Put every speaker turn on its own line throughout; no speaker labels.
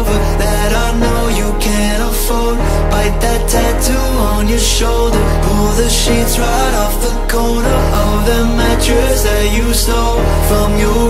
Rover That I know you can't afford. Bite that tattoo on your shoulder. Pull the sheets right off the corner Of the mattress that you stole From your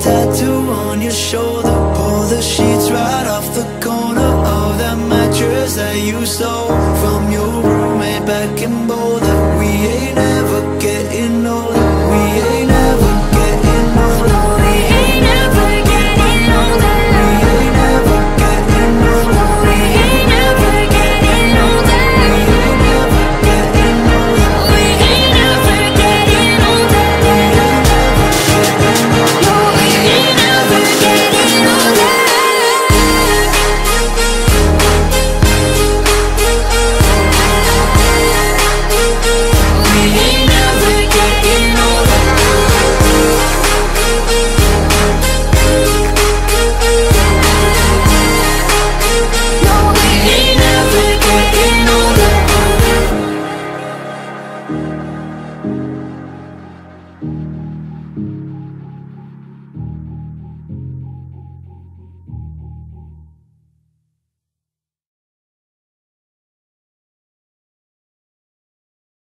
tattoo on your shoulder. Pull the sheets right off the corner Of that mattress that you stole From your roommate back in Boulder.